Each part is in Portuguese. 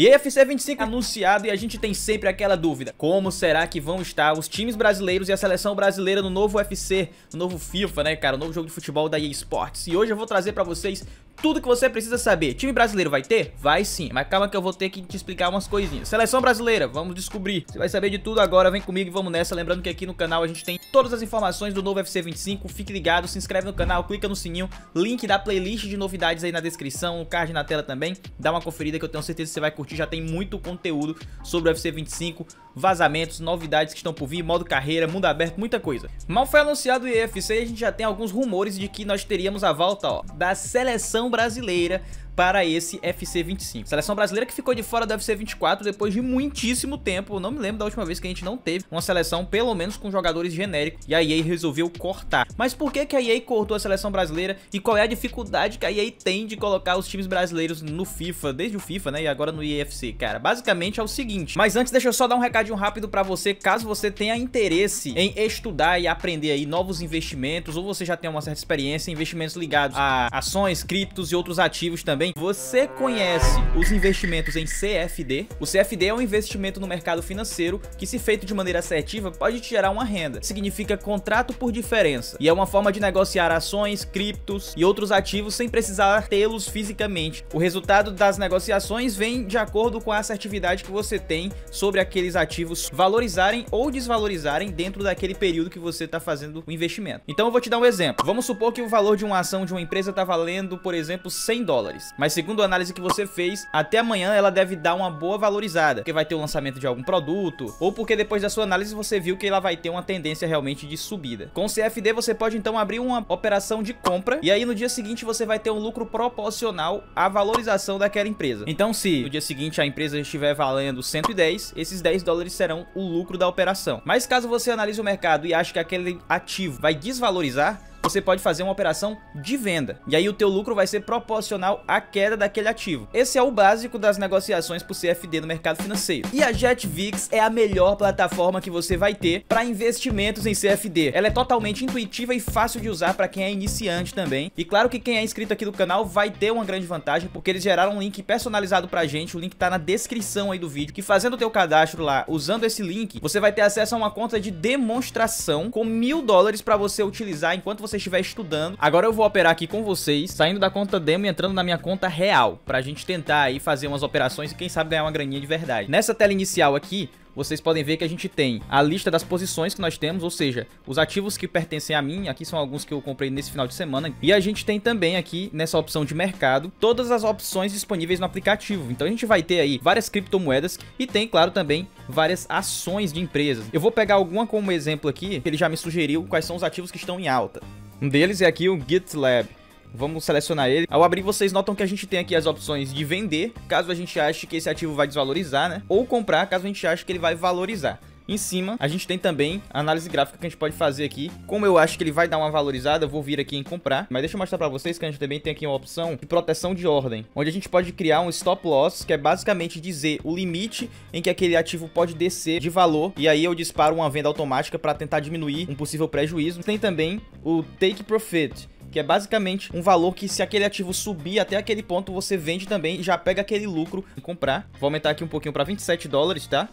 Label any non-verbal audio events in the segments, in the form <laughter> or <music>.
E FC 25 anunciado e a gente tem sempre aquela dúvida. Como será que vão estar os times brasileiros e a seleção brasileira no novo UFC, no novo FIFA, né, cara? O novo jogo de futebol da EA Sports. E hoje eu vou trazer pra vocês tudo que você precisa saber. Time brasileiro vai ter? Vai sim, mas calma que eu vou ter que te explicar umas coisinhas. Seleção brasileira, vamos descobrir. Você vai saber de tudo agora, vem comigo e vamos nessa. Lembrando que aqui no canal a gente tem todas as informações do novo FC 25. Fique ligado, se inscreve no canal, clica no sininho, link da playlist de novidades aí na descrição, o card na tela também. Dá uma conferida que eu tenho certeza que você vai curtir, já tem muito conteúdo sobre o UFC 25, vazamentos, novidades que estão por vir, modo carreira, mundo aberto, muita coisa. Mal foi anunciado o EFC a gente já tem alguns rumores de que nós teríamos a volta, ó, da seleção brasileira para esse FC 25. Seleção brasileira que ficou de fora do FC 24 depois de muitíssimo tempo. Eu não me lembro da última vez que a gente não teve uma seleção, pelo menos com jogadores genéricos, e a EA resolveu cortar. Mas por que, que a EA cortou a seleção brasileira e qual é a dificuldade que a EA tem de colocar os times brasileiros no FIFA, desde o FIFA, né, e agora no EFC, cara? Basicamente é o seguinte, mas antes deixa eu só dar um recadinho rápido para você, caso você tenha interesse em estudar e aprender aí novos investimentos, ou você já tenha uma certa experiência em investimentos ligados a ações, criptos e outros ativos também, também, você conhece os investimentos em CFD? O CFD é um investimento no mercado financeiro que, se feito de maneira assertiva, pode te gerar uma renda. Significa contrato por diferença. E é uma forma de negociar ações, criptos e outros ativos sem precisar tê-los fisicamente. O resultado das negociações vem de acordo com a assertividade que você tem sobre aqueles ativos valorizarem ou desvalorizarem dentro daquele período que você está fazendo o investimento. Então eu vou te dar um exemplo. Vamos supor que o valor de uma ação de uma empresa está valendo, por exemplo, 100 dólares. Mas segundo a análise que você fez, até amanhã ela deve dar uma boa valorizada, porque vai ter o lançamento de algum produto, ou porque depois da sua análise você viu que ela vai ter uma tendência realmente de subida. Com CFD você pode então abrir uma operação de compra, e aí no dia seguinte você vai ter um lucro proporcional à valorização daquela empresa. Então se no dia seguinte a empresa estiver valendo 110, esses 10 dólares serão o lucro da operação. Mas caso você analise o mercado e ache que aquele ativo vai desvalorizar, você pode fazer uma operação de venda. E aí o teu lucro vai ser proporcional à queda daquele ativo. Esse é o básico das negociações por CFD no mercado financeiro. E a JetVix é a melhor plataforma que você vai ter para investimentos em CFD. Ela é totalmente intuitiva e fácil de usar para quem é iniciante também. E claro que quem é inscrito aqui do canal vai ter uma grande vantagem, porque eles geraram um link personalizado pra gente, o link tá na descrição aí do vídeo, que fazendo o teu cadastro lá, usando esse link, você vai ter acesso a uma conta de demonstração com mil dólares para você utilizar enquanto você você estiver estudando. Agora eu vou operar aqui com vocês, saindo da conta demo e entrando na minha conta real, pra gente tentar aí fazer umas operações e quem sabe ganhar uma graninha de verdade. Nessa tela inicial aqui, vocês podem ver que a gente tem a lista das posições que nós temos, ou seja, os ativos que pertencem a mim, aqui são alguns que eu comprei nesse final de semana, e a gente tem também aqui, nessa opção de mercado, todas as opções disponíveis no aplicativo. Então a gente vai ter aí várias criptomoedas e tem, claro, também várias ações de empresas. Eu vou pegar alguma como exemplo aqui, ele já me sugeriu quais são os ativos que estão em alta. Um deles é aqui o GitLab. Vamos selecionar ele. Ao abrir, vocês notam que a gente tem aqui as opções de vender, caso a gente ache que esse ativo vai desvalorizar, né? Ou comprar, caso a gente ache que ele vai valorizar. Em cima, a gente tem também a análise gráfica que a gente pode fazer aqui. Como eu acho que ele vai dar uma valorizada, eu vou vir aqui em comprar. Mas deixa eu mostrar para vocês que a gente também tem aqui uma opção de proteção de ordem, onde a gente pode criar um stop loss, que é basicamente dizer o limite em que aquele ativo pode descer de valor. E aí eu disparo uma venda automática para tentar diminuir um possível prejuízo. Tem também o take profit, que é basicamente um valor que se aquele ativo subir até aquele ponto, você vende também e já pega aquele lucro e comprar. Vou aumentar aqui um pouquinho para 27 dólares, tá?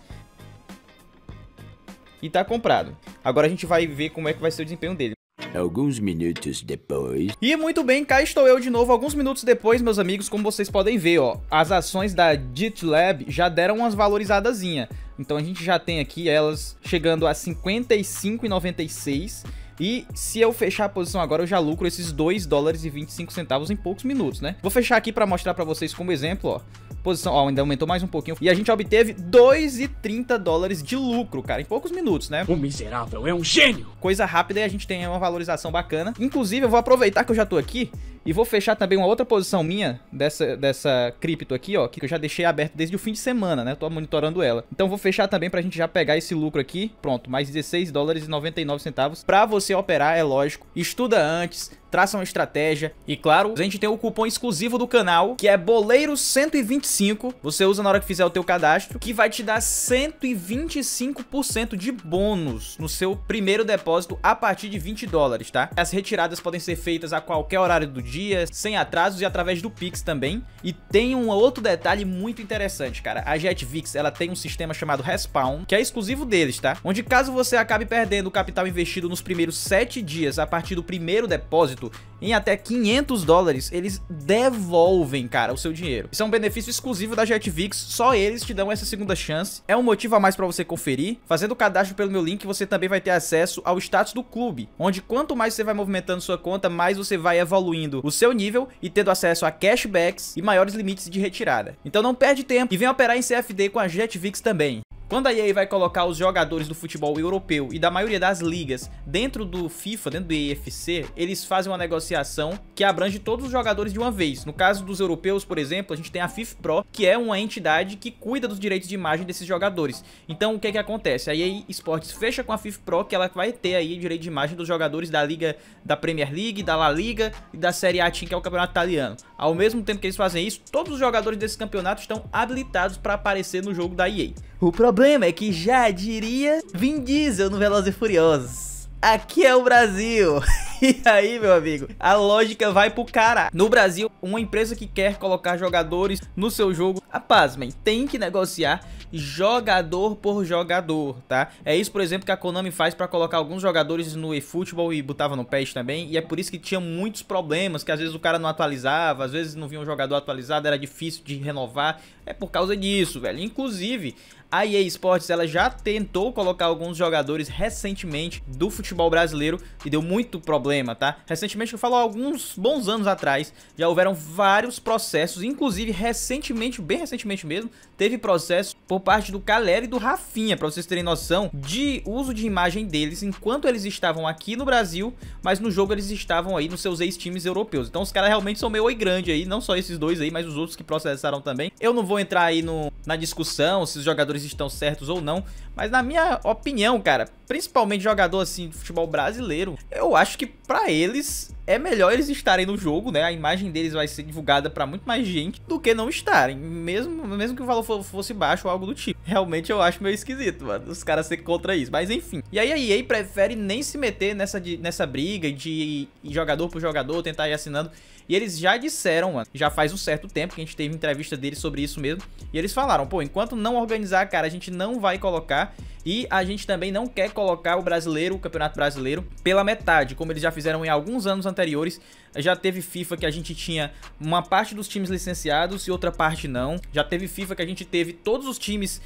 E tá comprado. Agora a gente vai ver como é que vai ser o desempenho dele. Alguns minutos depois. E muito bem, cá estou eu de novo. Alguns minutos depois, meus amigos, como vocês podem ver, ó, as ações da GitLab já deram umas valorizadazinha. Então a gente já tem aqui elas chegando a 55,96 e se eu fechar a posição agora, eu já lucro esses 2 dólares e 25 centavos em poucos minutos, né? Vou fechar aqui para mostrar para vocês como exemplo, ó posição, ó, ainda aumentou mais um pouquinho. E a gente obteve 2,30 dólares de lucro, cara, em poucos minutos, né? O miserável é um gênio! Coisa rápida e a gente tem uma valorização bacana. Inclusive, eu vou aproveitar que eu já tô aqui e vou fechar também uma outra posição minha dessa, dessa cripto aqui, ó, que eu já deixei aberto desde o fim de semana, né? Tô monitorando ela. Então vou fechar também pra gente já pegar esse lucro aqui. Pronto, mais 16 dólares e 99 centavos. Pra você operar, é lógico. Estuda antes, traça uma estratégia. E claro, a gente tem o cupom exclusivo do canal, que é boleiro125. Você usa na hora que fizer o teu cadastro, que vai te dar 125% de bônus no seu primeiro depósito a partir de 20 dólares, tá? As retiradas podem ser feitas a qualquer horário do dia dia, sem atrasos e através do Pix também. E tem um outro detalhe muito interessante, cara. A JetVix, ela tem um sistema chamado Respawn, que é exclusivo deles, tá? Onde caso você acabe perdendo o capital investido nos primeiros 7 dias a partir do primeiro depósito, em até 500 dólares, eles devolvem, cara, o seu dinheiro. Isso é um benefício exclusivo da JetVix, só eles te dão essa segunda chance. É um motivo a mais para você conferir. Fazendo o cadastro pelo meu link, você também vai ter acesso ao status do clube, onde quanto mais você vai movimentando sua conta, mais você vai evoluindo o seu nível e tendo acesso a cashbacks e maiores limites de retirada. Então não perde tempo e vem operar em CFD com a JetVix também. Quando a EA vai colocar os jogadores do futebol europeu e da maioria das ligas dentro do FIFA, dentro do EFC, eles fazem uma negociação que abrange todos os jogadores de uma vez. No caso dos europeus, por exemplo, a gente tem a FIFPro, que é uma entidade que cuida dos direitos de imagem desses jogadores. Então, o que é que acontece? A EA Sports fecha com a FIFPro, que ela vai ter aí direito de imagem dos jogadores da Liga da Premier League, da La Liga e da Série A que é o campeonato italiano. Ao mesmo tempo que eles fazem isso, todos os jogadores desse campeonato estão habilitados para aparecer no jogo da EA. O problema é que já diria Vin Diesel no Velozes e Furiosos. Aqui é o Brasil. <laughs> E aí, meu amigo, a lógica vai pro cara. No Brasil, uma empresa que quer colocar jogadores no seu jogo, a pasmem, tem que negociar jogador por jogador, tá? É isso, por exemplo, que a Konami faz para colocar alguns jogadores no eFootball e botava no PES também, e é por isso que tinha muitos problemas, que às vezes o cara não atualizava, às vezes não vinha um jogador atualizado, era difícil de renovar, é por causa disso, velho. Inclusive, a EA Sports ela já tentou colocar alguns jogadores recentemente do futebol brasileiro e deu muito problema, tá? Recentemente, eu falo alguns bons anos atrás, já houveram vários processos, inclusive recentemente, bem recentemente mesmo, teve processo por parte do Calera e do Rafinha, para vocês terem noção de uso de imagem deles enquanto eles estavam aqui no Brasil, mas no jogo eles estavam aí nos seus ex-times europeus. Então os caras realmente são meio oi grande aí, não só esses dois aí, mas os outros que processaram também. Eu não vou entrar aí no, na discussão se os jogadores jogadores estão certos ou não, mas na minha opinião, cara, principalmente jogador assim de futebol brasileiro, eu acho que para eles é melhor eles estarem no jogo, né? A imagem deles vai ser divulgada para muito mais gente do que não estarem, mesmo mesmo que o valor fosse baixo ou algo do tipo. Realmente eu acho meio esquisito, mano, os caras ser contra isso, mas enfim. E aí a EA prefere nem se meter nessa, nessa briga de jogador por jogador, tentar ir assinando. E eles já disseram, mano, já faz um certo tempo que a gente teve entrevista deles sobre isso mesmo. E eles falaram, pô, enquanto não organizar, cara, a gente não vai colocar. E a gente também não quer colocar o brasileiro, o campeonato brasileiro, pela metade, como eles já fizeram em alguns anos anteriores. Já teve FIFA que a gente tinha uma parte dos times licenciados e outra parte não. Já teve FIFA que a gente teve todos os times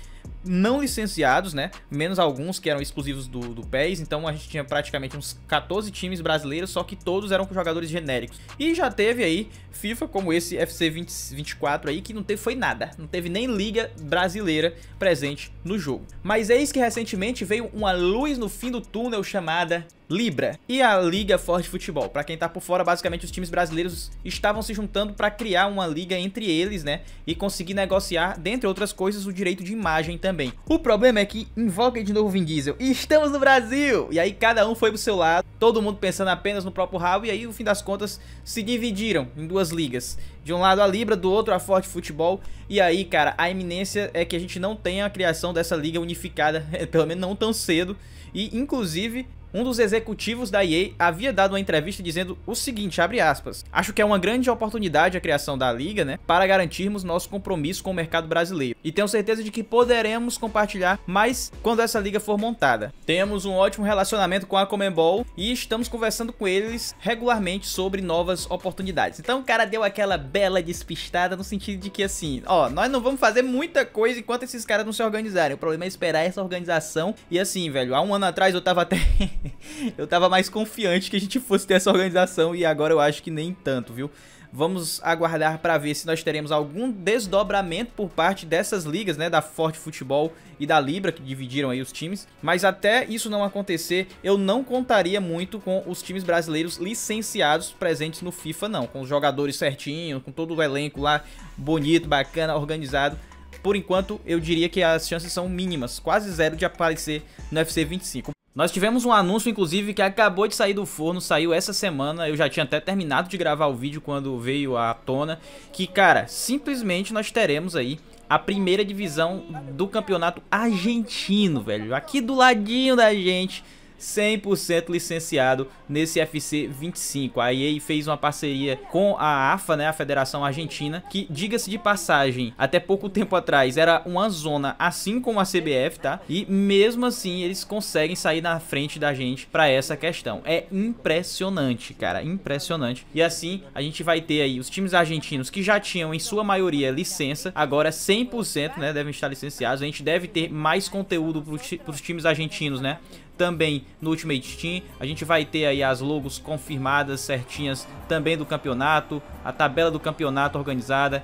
não licenciados, né? Menos alguns que eram exclusivos do, do PES. Então a gente tinha praticamente uns 14 times brasileiros, só que todos eram com jogadores genéricos. E já teve aí FIFA como esse FC 20, 24 aí, que não teve foi nada. Não teve nem liga brasileira presente no jogo. Mas eis que recentemente veio uma luz no fim do túnel chamada Libra e a Liga Forte Futebol. Para quem tá por fora, basicamente os times brasileiros estavam se juntando para criar uma liga entre eles, né? E conseguir negociar, dentre outras coisas, o direito de imagem também. O problema é que invoca de novo Vin Diesel. E estamos no Brasil! E aí cada um foi pro seu lado, todo mundo pensando apenas no próprio rabo, e aí no fim das contas se dividiram em duas ligas. De um lado a Libra, do outro a Forte Futebol. E aí, cara, a iminência é que a gente não tenha a criação dessa liga unificada, <laughs> pelo menos não tão cedo. E inclusive um dos executivos da EA havia dado uma entrevista dizendo o seguinte, abre aspas, acho que é uma grande oportunidade a criação da liga, né, para garantirmos nosso compromisso com o mercado brasileiro. E tenho certeza de que poderemos compartilhar mais quando essa liga for montada. Temos um ótimo relacionamento com a Comembol e estamos conversando com eles regularmente sobre novas oportunidades. Então o cara deu aquela bela despistada no sentido de que assim, ó, nós não vamos fazer muita coisa enquanto esses caras não se organizarem. O problema é esperar essa organização. E assim, velho, há um ano atrás eu tava até <laughs> <laughs> eu tava mais confiante que a gente fosse ter essa organização e agora eu acho que nem tanto, viu? Vamos aguardar para ver se nós teremos algum desdobramento por parte dessas ligas, né, da Forte Futebol e da Libra, que dividiram aí os times. Mas até isso não acontecer, eu não contaria muito com os times brasileiros licenciados presentes no FIFA, não. Com os jogadores certinhos, com todo o elenco lá bonito, bacana, organizado. Por enquanto, eu diria que as chances são mínimas, quase zero de aparecer no FC 25. Nós tivemos um anúncio, inclusive, que acabou de sair do forno, saiu essa semana. Eu já tinha até terminado de gravar o vídeo quando veio à tona. Que, cara, simplesmente nós teremos aí a primeira divisão do campeonato argentino, velho. Aqui do ladinho da gente 100% licenciado nesse FC 25. A EA fez uma parceria com a AFA, né, a Federação Argentina, que diga-se de passagem, até pouco tempo atrás era uma zona assim como a CBF, tá? E mesmo assim eles conseguem sair na frente da gente para essa questão. É impressionante, cara, impressionante. E assim a gente vai ter aí os times argentinos que já tinham em sua maioria licença, agora 100%, né, devem estar licenciados. A gente deve ter mais conteúdo para os times argentinos, né? Também no Ultimate Team. A gente vai ter aí as logos confirmadas certinhas também do campeonato, a tabela do campeonato organizada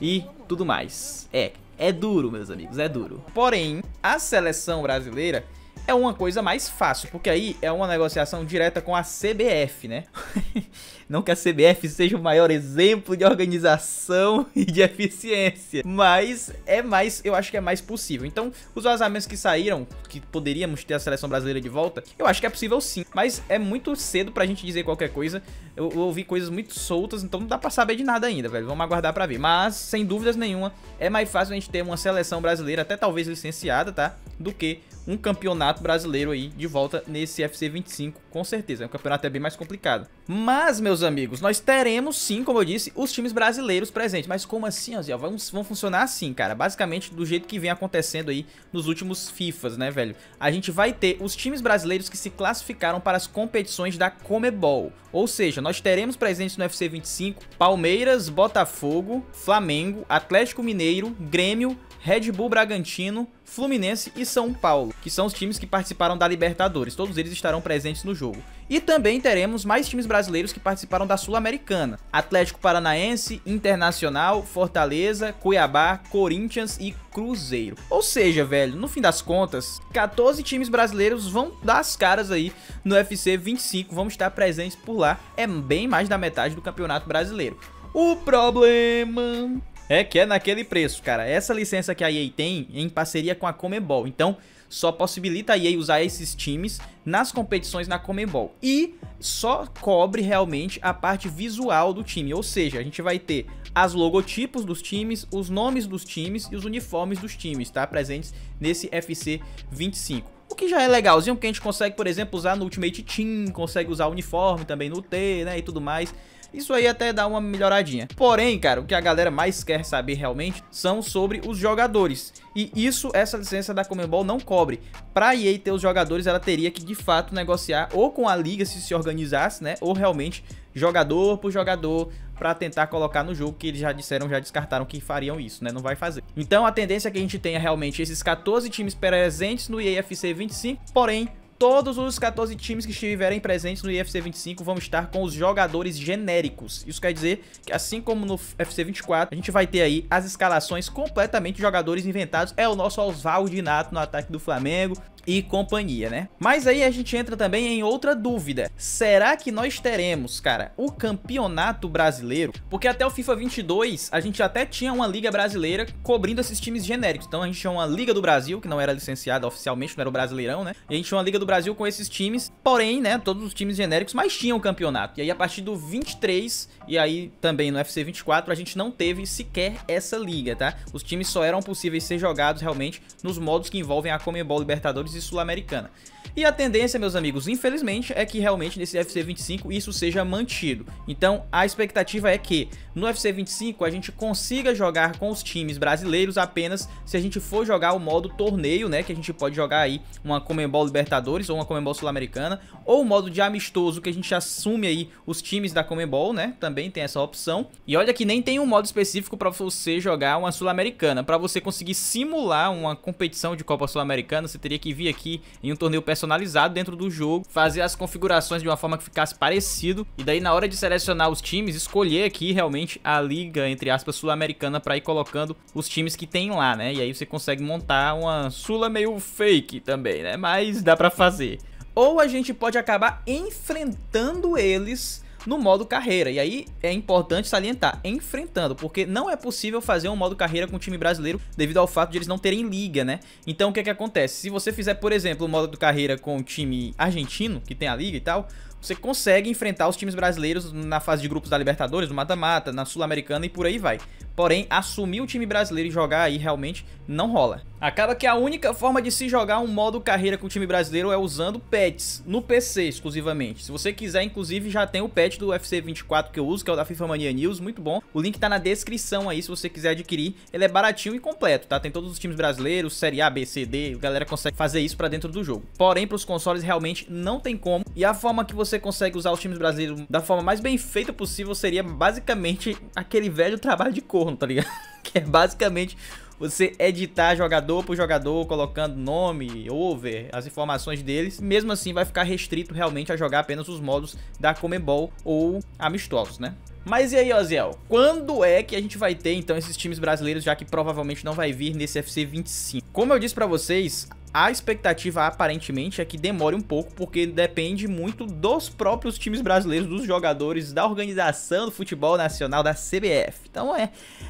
e tudo mais. É, é duro, meus amigos, é duro. Porém, a seleção brasileira é uma coisa mais fácil, porque aí é uma negociação direta com a CBF, né? <laughs> Não que a CBF seja o maior exemplo de organização <laughs> e de eficiência, mas é mais, eu acho que é mais possível. Então, os vazamentos que saíram, que poderíamos ter a seleção brasileira de volta, eu acho que é possível sim, mas é muito cedo pra gente dizer qualquer coisa. Eu, eu ouvi coisas muito soltas, então não dá pra saber de nada ainda, velho. Vamos aguardar pra ver. Mas, sem dúvidas nenhuma, é mais fácil a gente ter uma seleção brasileira, até talvez licenciada, tá? Do que um campeonato brasileiro aí de volta nesse FC 25, com certeza. O campeonato é bem mais complicado. Mas, meus amigos, nós teremos sim, como eu disse, os times brasileiros presentes. Mas como assim, Aziel? Vamos, vão funcionar assim, cara. Basicamente do jeito que vem acontecendo aí nos últimos FIFAs, né, velho? A gente vai ter os times brasileiros que se classificaram para as competições da Comebol. Ou seja, nós teremos presentes no FC 25 Palmeiras, Botafogo, Flamengo, Atlético Mineiro, Grêmio, Red Bull Bragantino, Fluminense e São Paulo, que são os times que participaram da Libertadores. Todos eles estarão presentes no jogo. E também teremos mais times brasileiros que participaram da Sul-Americana: Atlético Paranaense, Internacional, Fortaleza, Cuiabá, Corinthians e Cruzeiro. Ou seja, velho, no fim das contas, 14 times brasileiros vão dar as caras aí no UFC 25, vão estar presentes por lá. É bem mais da metade do Campeonato Brasileiro. O problema é que é naquele preço, cara. Essa licença que a EA tem em parceria com a Comebol. Então, só possibilita a EA usar esses times nas competições na Comebol. E só cobre realmente a parte visual do time. Ou seja, a gente vai ter as logotipos dos times, os nomes dos times e os uniformes dos times, tá? Presentes nesse FC 25. O que já é legalzinho, porque a gente consegue, por exemplo, usar no Ultimate Team, consegue usar o uniforme também no T, né, e tudo mais. Isso aí até dá uma melhoradinha. Porém, cara, o que a galera mais quer saber realmente são sobre os jogadores. E isso, essa licença da Comembol não cobre. Pra EA ter os jogadores, ela teria que de fato negociar ou com a liga se se organizasse, né? Ou realmente jogador por jogador para tentar colocar no jogo, que eles já disseram, já descartaram que fariam isso, né? Não vai fazer. Então a tendência é que a gente tenha realmente esses 14 times presentes no EAFC 25, porém todos os 14 times que estiverem presentes no UFC 25 vão estar com os jogadores genéricos. Isso quer dizer que assim como no UFC 24, a gente vai ter aí as escalações completamente de jogadores inventados. É o nosso Oswaldo Nato no ataque do Flamengo, e companhia, né? Mas aí a gente entra também em outra dúvida. Será que nós teremos, cara, o campeonato brasileiro? Porque até o FIFA 22 a gente até tinha uma liga brasileira cobrindo esses times genéricos. Então a gente tinha uma liga do Brasil, que não era licenciada oficialmente, não era o Brasileirão, né? E a gente tinha uma liga do Brasil com esses times, porém, né, todos os times genéricos, mas tinham campeonato. E aí a partir do 23 e aí também no FC 24 a gente não teve sequer essa liga, tá? Os times só eram possíveis ser jogados realmente nos modos que envolvem a Comebol Libertadores e Sul-Americana. E a tendência, meus amigos, infelizmente, é que realmente nesse UFC 25 isso seja mantido. Então, a expectativa é que no UFC 25 a gente consiga jogar com os times brasileiros apenas se a gente for jogar o modo torneio, né, que a gente pode jogar aí uma Comembol Libertadores ou uma Comembol Sul-Americana, ou o modo de amistoso que a gente assume aí os times da Comembol, né? Também tem essa opção. E olha que nem tem um modo específico para você jogar uma Sul-Americana. Para você conseguir simular uma competição de Copa Sul-Americana, você teria que vir aqui em um torneio personalizado dentro do jogo, fazer as configurações de uma forma que ficasse parecido e daí na hora de selecionar os times, escolher aqui realmente a liga, entre aspas, sul-americana para ir colocando os times que tem lá, né? E aí você consegue montar uma sula meio fake também, né? Mas dá para fazer. Ou a gente pode acabar enfrentando eles no modo carreira. E aí é importante salientar, enfrentando, porque não é possível fazer um modo carreira com o time brasileiro devido ao fato de eles não terem liga, né? Então o que é que acontece? Se você fizer, por exemplo, o modo carreira com o time argentino, que tem a liga e tal, você consegue enfrentar os times brasileiros na fase de grupos da Libertadores, do mata-mata, na Sul-Americana e por aí vai. Porém, assumir o time brasileiro e jogar aí realmente não rola. Acaba que a única forma de se jogar um modo carreira com o time brasileiro é usando pets no PC exclusivamente. Se você quiser, inclusive, já tem o pet do UFC 24 que eu uso, que é o da FIFA Mania News, muito bom. O link tá na descrição aí se você quiser adquirir. Ele é baratinho e completo, tá? Tem todos os times brasileiros, Série A, B, C, D, a galera consegue fazer isso para dentro do jogo. Porém, para os consoles realmente não tem como. E a forma que você consegue usar os times brasileiros da forma mais bem feita possível seria basicamente aquele velho trabalho de corno, tá ligado? <laughs> que é basicamente você editar jogador por jogador, colocando nome, over, as informações deles, mesmo assim vai ficar restrito realmente a jogar apenas os modos da Comebol ou amistosos, né? Mas e aí, Oziel? Quando é que a gente vai ter, então, esses times brasileiros, já que provavelmente não vai vir nesse FC 25? Como eu disse pra vocês, a expectativa aparentemente é que demore um pouco, porque depende muito dos próprios times brasileiros, dos jogadores, da organização do futebol nacional, da CBF. Então é,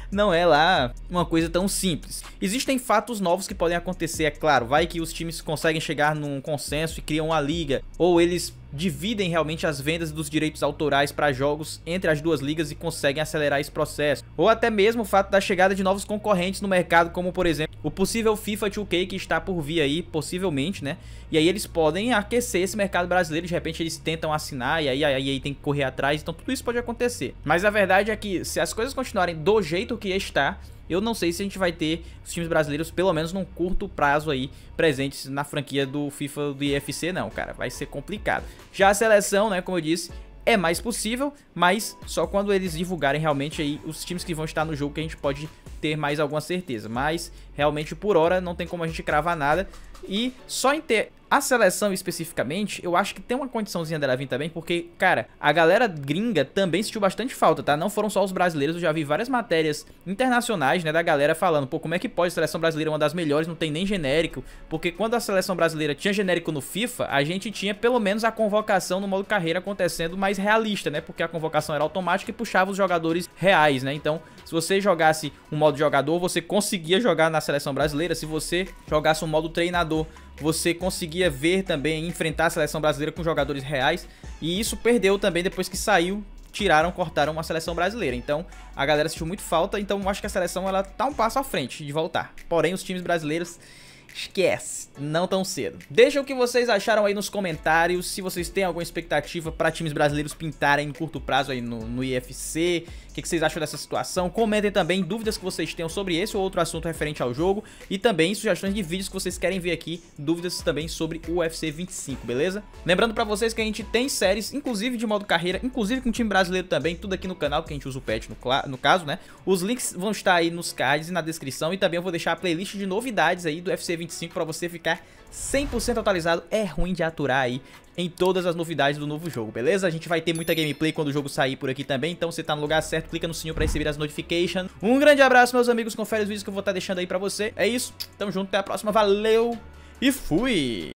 não é lá uma coisa tão simples. Existem fatos novos que podem acontecer, é claro. Vai que os times conseguem chegar num consenso e criam uma liga, ou eles dividem realmente as vendas dos direitos autorais para jogos entre as duas ligas e conseguem acelerar esse processo. Ou até mesmo o fato da chegada de novos concorrentes no mercado, como por exemplo o possível FIFA 2K que está por vir aí, possivelmente, né? E aí eles podem aquecer esse mercado brasileiro, de repente eles tentam assinar e aí, aí, aí tem que correr atrás, então tudo isso pode acontecer. Mas a verdade é que se as coisas continuarem do jeito que está, eu não sei se a gente vai ter os times brasileiros, pelo menos num curto prazo aí, presentes na franquia do FIFA do IFC, não, cara. Vai ser complicado. Já a seleção, né, como eu disse, é mais possível, mas só quando eles divulgarem realmente aí os times que vão estar no jogo que a gente pode ter mais alguma certeza. Mas realmente por hora não tem como a gente cravar nada. E só em ter a seleção especificamente, eu acho que tem uma condiçãozinha dela vir também, porque, cara, a galera gringa também sentiu bastante falta, tá? Não foram só os brasileiros, eu já vi várias matérias internacionais, né, da galera falando, pô, como é que pode a seleção brasileira uma das melhores, não tem nem genérico, porque quando a seleção brasileira tinha genérico no FIFA, a gente tinha pelo menos a convocação no modo carreira acontecendo mais realista, né, porque a convocação era automática e puxava os jogadores reais, né, então, se você jogasse um modo jogador, você conseguia jogar na seleção brasileira, se você jogasse um modo treinador, você conseguia ver também, enfrentar a seleção brasileira com jogadores reais. E isso perdeu também depois que saiu, tiraram, cortaram uma seleção brasileira. Então a galera sentiu muito falta, então acho que a seleção ela tá um passo à frente de voltar. Porém, os times brasileiros Esquece, não tão cedo. Deixa o que vocês acharam aí nos comentários, se vocês têm alguma expectativa para times brasileiros pintarem em curto prazo aí no, no IFC, o que, que, vocês acham dessa situação. Comentem também dúvidas que vocês tenham sobre esse ou outro assunto referente ao jogo e também sugestões de vídeos que vocês querem ver aqui, dúvidas também sobre o UFC 25, beleza? Lembrando para vocês que a gente tem séries, inclusive de modo carreira, inclusive com time brasileiro também, tudo aqui no canal, que a gente usa o patch no, no caso, né? Os links vão estar aí nos cards e na descrição e também eu vou deixar a playlist de novidades aí do UFC 25 para você ficar 100% atualizado. É ruim de aturar aí em todas as novidades do novo jogo, beleza? A gente vai ter muita gameplay quando o jogo sair por aqui também, então você tá no lugar certo, clica no sininho pra receber as notifications. Um grande abraço, meus amigos, confere os vídeos que eu vou estar tá deixando aí pra você. É isso, tamo junto, até a próxima, valeu e fui!